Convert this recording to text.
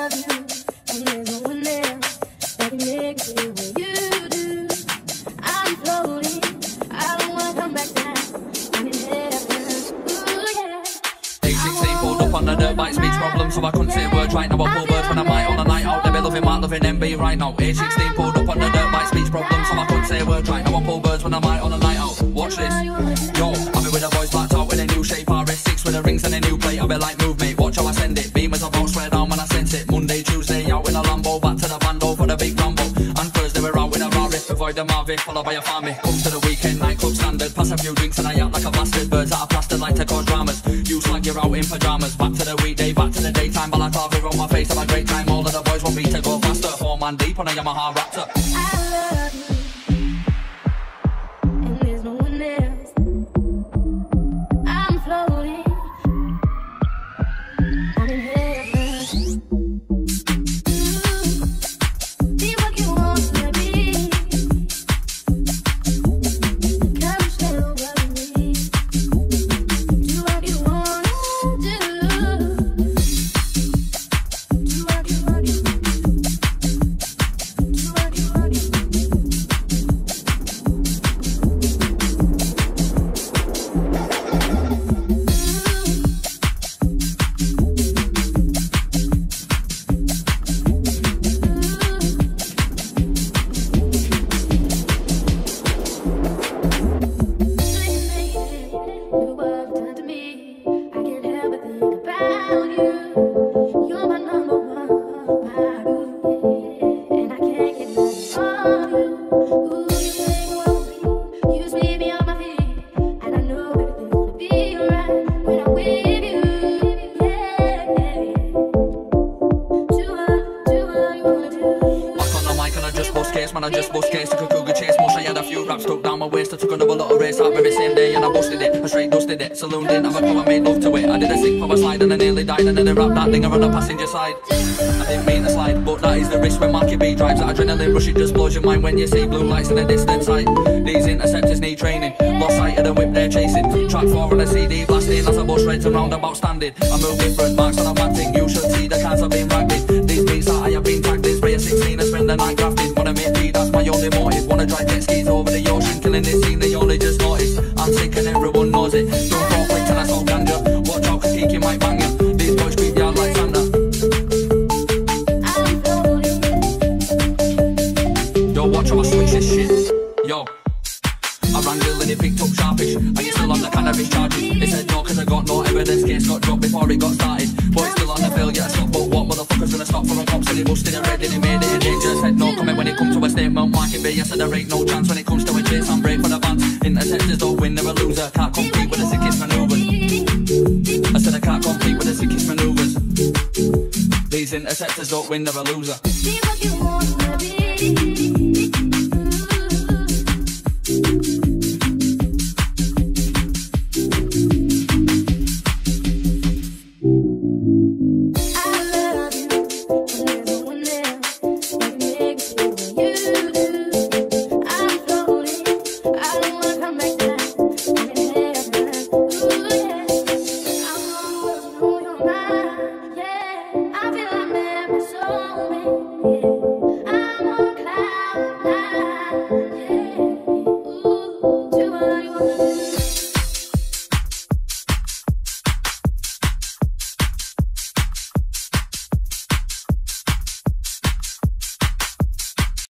And there's no one that can make me what you do. I'm. I don't wanna come back 16, pulled up on the dirt speech problem, so I couldn't say words right now. I pull words when I'm out on a night out. They be loving Mark, loving MB right now. Age 16, pulled up on the dirt speech problem, so I couldn't say words right now. I pull words when I'm out on a night out. Watch this. Yo, I've with a voice blacked out with a new shape, RS6 with the rings and a new plate. I've like, man, I sense it. Monday, Tuesday, out in a Lambo, back to the bando for the big rumble. And Thursday, we're out with a Rari, avoid the Marvin, followed by a family. Come to the weekend, nightclub standard, pass a few drinks and I act like a bastard. Birds out of plaster, like to cause dramas. You slag, you're out in pajamas. Back to the weekday, back to the daytime, balaclava on my face, have a great time. All of the boys want me to go faster. Four man deep on a Yamaha Raptor. I love chance, man, I just was case, took a good chase More I had a few raps took down my waist I took another lot of race, out every same day And I busted it, I straight dusted it Saloon didn't have a clue, I made love to it I did a sick for a slide and I nearly died And then I wrapped that thing around the passenger side. I didn't mean to slide, but that is the risk when Marky B drives That adrenaline rush, it just blows your mind When you see blue lights in the distance sight. These interceptors need training Lost sight of the whip they're chasing. Track 4 on a CD blasting As I bust reds and roundabout standing. I move different marks on I'm acting You should see the cars I've been ragging These beats that I have been tagged This way 16 spend the night jet skis over the ocean, killing this scene they only just noticed. I'm sick and everyone knows it. Don't talk quick till I saw ganja. Watch out, cause Kiki might bang you. These boys creep out like Santa. Yo, watch how I switch this shit. Yo. I ran Bill and he picked up sharpish. Are you still on the cannabis charges? They said no, cause I got no evidence. Case got dropped before it got started. Boy, still on the bill, yeah, stop. But what motherfucker's gonna stop for a cop? Said he a red statement Why can be, I said there ain't no chance When it comes to a chase, I'm brave for the vance Interceptors don't win, they're a loser Can't compete with the sickest manoeuvres I said I can't compete with the sickest manoeuvres These interceptors don't win, they're a loser